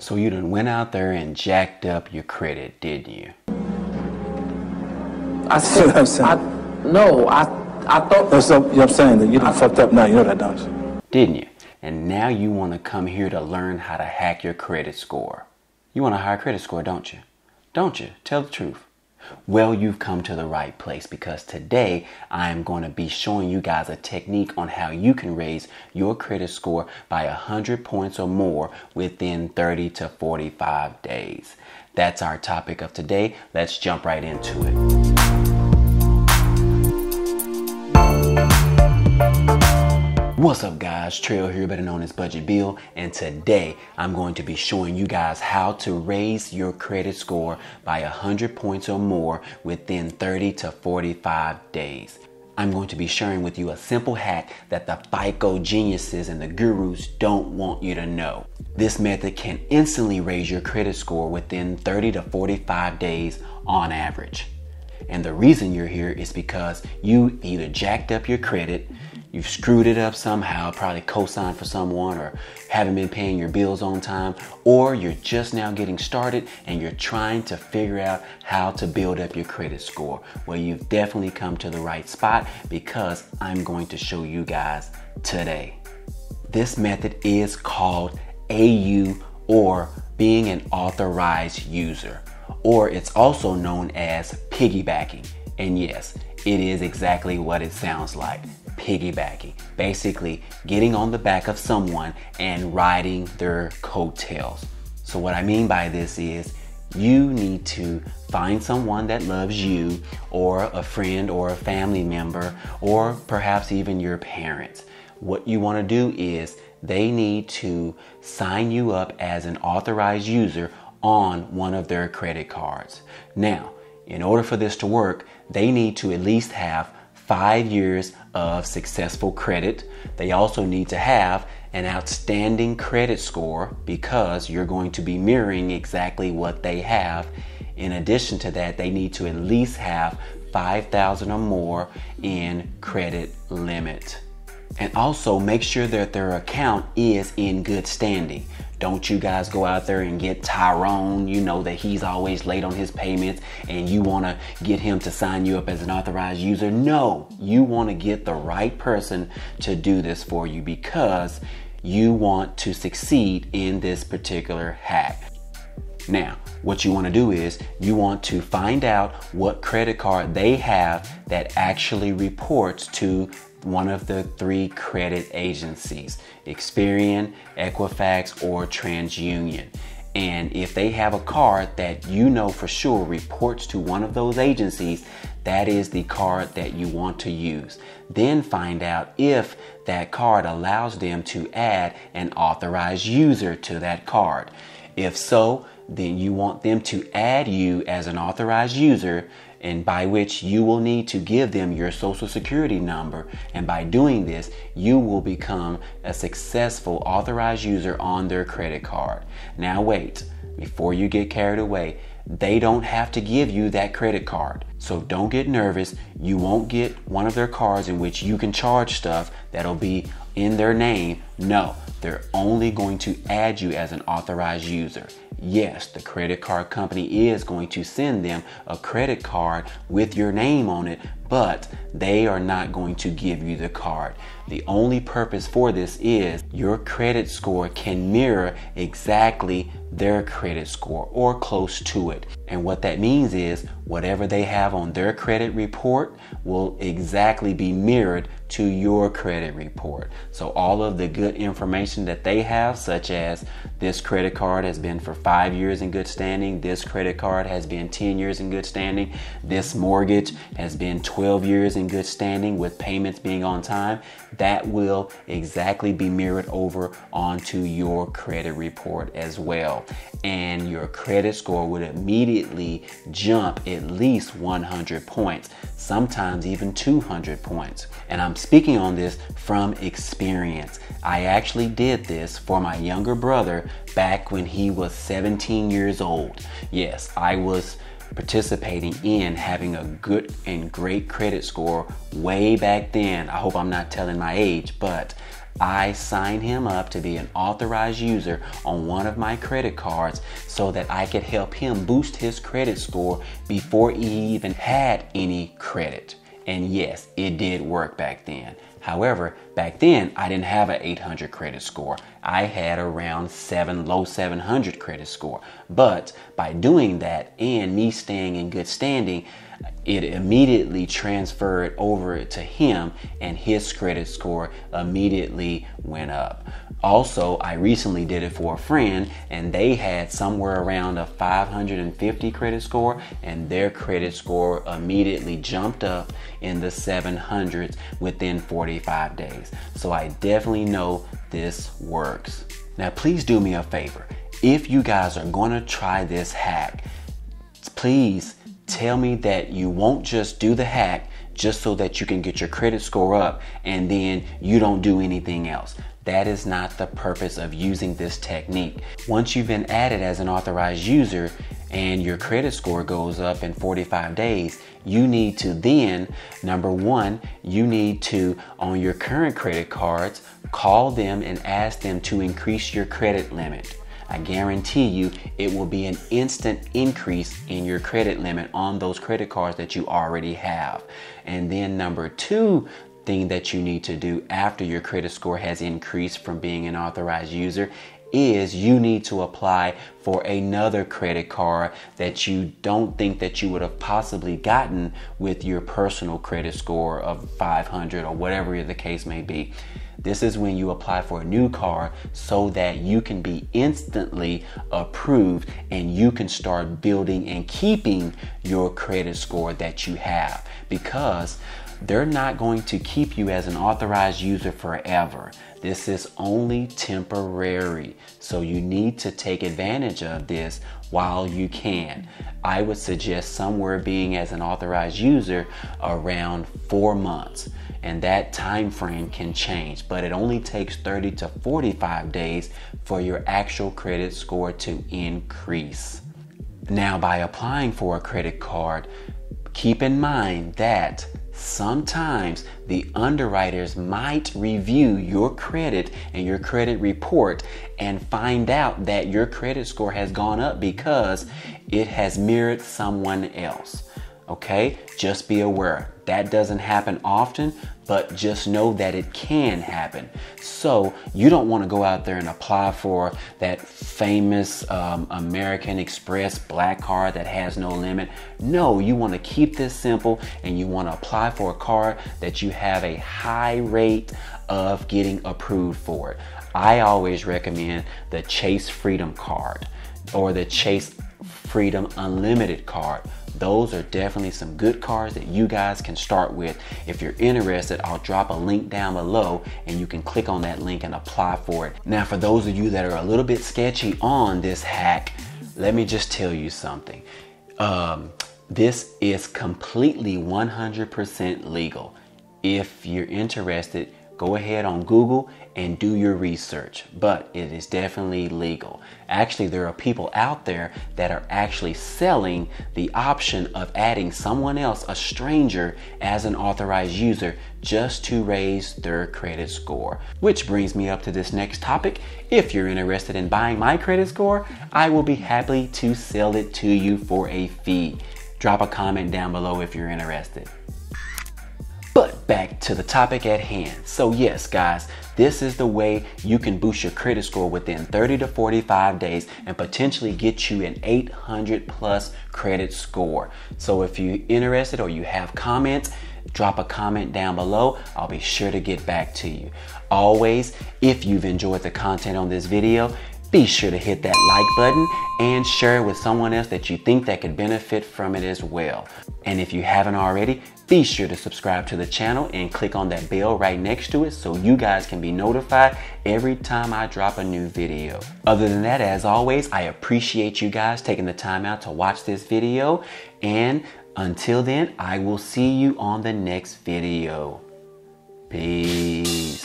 So you done went out there and jacked up your credit, didn't you? I See what I'm saying? I, no, I, I thought. That's what I'm saying that you done fucked up now. You know that, don't you? Didn't you? And now you want to come here to learn how to hack your credit score. You want a higher credit score, don't you? Don't you? Tell the truth. Well, you've come to the right place because today I am going to be showing you guys a technique on how you can raise your credit score by 100 points or more within 30 to 45 days. That's our topic of today. Let's jump right into it. What's up guys, Trail here, better known as Budget Bill, and today I'm going to be showing you guys how to raise your credit score by 100 points or more within 30 to 45 days. I'm going to be sharing with you a simple hack that the FICO geniuses and the gurus don't want you to know. This method can instantly raise your credit score within 30 to 45 days on average. And the reason you're here is because you either jacked up your credit, you've screwed it up somehow, probably co-signed for someone or haven't been paying your bills on time, or you're just now getting started and you're trying to figure out how to build up your credit score. Well, you've definitely come to the right spot because I'm going to show you guys today. This method is called AU or being an authorized user, or it's also known as piggybacking. And yes, it is exactly what it sounds like piggybacking. Basically, getting on the back of someone and riding their coattails. So, what I mean by this is you need to find someone that loves you, or a friend, or a family member, or perhaps even your parents. What you want to do is they need to sign you up as an authorized user on one of their credit cards. Now, in order for this to work, they need to at least have five years of successful credit. They also need to have an outstanding credit score because you're going to be mirroring exactly what they have. In addition to that, they need to at least have 5,000 or more in credit limit. And also make sure that their account is in good standing. Don't you guys go out there and get Tyrone, you know that he's always late on his payments and you want to get him to sign you up as an authorized user. No, you want to get the right person to do this for you because you want to succeed in this particular hack. Now, what you want to do is you want to find out what credit card they have that actually reports to one of the three credit agencies Experian, Equifax, or TransUnion. And if they have a card that you know for sure reports to one of those agencies, that is the card that you want to use. Then find out if that card allows them to add an authorized user to that card. If so, then you want them to add you as an authorized user and by which you will need to give them your social security number. And by doing this, you will become a successful authorized user on their credit card. Now, wait, before you get carried away, they don't have to give you that credit card. So don't get nervous. You won't get one of their cards in which you can charge stuff that'll be in their name. No, they're only going to add you as an authorized user. Yes, the credit card company is going to send them a credit card with your name on it, but they are not going to give you the card. The only purpose for this is your credit score can mirror exactly their credit score or close to it. And what that means is whatever they have on their credit report will exactly be mirrored to your credit report. So all of the good information that they have, such as this credit card has been for five years in good standing, this credit card has been 10 years in good standing, this mortgage has been 12 years in good standing with payments being on time, that will exactly be mirrored over onto your credit report as well. And your credit score would immediately jump at least 100 points, sometimes even 200 points. And I'm speaking on this from experience. I actually did this for my younger brother back when he was 17 years old. Yes, I was participating in having a good and great credit score way back then. I hope I'm not telling my age, but I sign him up to be an authorized user on one of my credit cards so that I could help him boost his credit score before he even had any credit. And yes, it did work back then. However, back then I didn't have an 800 credit score. I had around 7 low 700 credit score. But by doing that and me staying in good standing, it immediately transferred over to him and his credit score immediately went up. Also, I recently did it for a friend and they had somewhere around a 550 credit score and their credit score immediately jumped up in the 700s within 45 days. So I definitely know this works. Now, please do me a favor. If you guys are going to try this hack, please tell me that you won't just do the hack just so that you can get your credit score up and then you don't do anything else. That is not the purpose of using this technique. Once you've been added as an authorized user and your credit score goes up in 45 days, you need to then, number one, you need to, on your current credit cards, call them and ask them to increase your credit limit. I guarantee you it will be an instant increase in your credit limit on those credit cards that you already have. And then number two thing that you need to do after your credit score has increased from being an authorized user is you need to apply for another credit card that you don't think that you would have possibly gotten with your personal credit score of 500 or whatever the case may be. This is when you apply for a new card so that you can be instantly approved and you can start building and keeping your credit score that you have because they're not going to keep you as an authorized user forever. This is only temporary. So you need to take advantage of this while you can. I would suggest somewhere being as an authorized user around four months. And that time frame can change, but it only takes 30 to 45 days for your actual credit score to increase. Now, by applying for a credit card, keep in mind that Sometimes the underwriters might review your credit and your credit report and find out that your credit score has gone up because it has mirrored someone else. Okay, just be aware that doesn't happen often, but just know that it can happen. So you don't want to go out there and apply for that famous um, American Express black card that has no limit. No, you want to keep this simple and you want to apply for a card that you have a high rate of getting approved for it. I always recommend the Chase Freedom card or the Chase Freedom Unlimited card those are definitely some good cards that you guys can start with. If you're interested, I'll drop a link down below and you can click on that link and apply for it. Now, for those of you that are a little bit sketchy on this hack, let me just tell you something. Um, this is completely 100% legal. If you're interested, go ahead on Google and do your research, but it is definitely legal. Actually, there are people out there that are actually selling the option of adding someone else, a stranger, as an authorized user just to raise their credit score. Which brings me up to this next topic. If you're interested in buying my credit score, I will be happy to sell it to you for a fee. Drop a comment down below if you're interested. But back to the topic at hand. So, yes, guys, this is the way you can boost your credit score within 30 to 45 days and potentially get you an 800 plus credit score. So, if you're interested or you have comments, drop a comment down below. I'll be sure to get back to you. Always, if you've enjoyed the content on this video, be sure to hit that like button and share it with someone else that you think that could benefit from it as well. And if you haven't already, be sure to subscribe to the channel and click on that bell right next to it so you guys can be notified every time I drop a new video. Other than that, as always, I appreciate you guys taking the time out to watch this video. And until then, I will see you on the next video. Peace.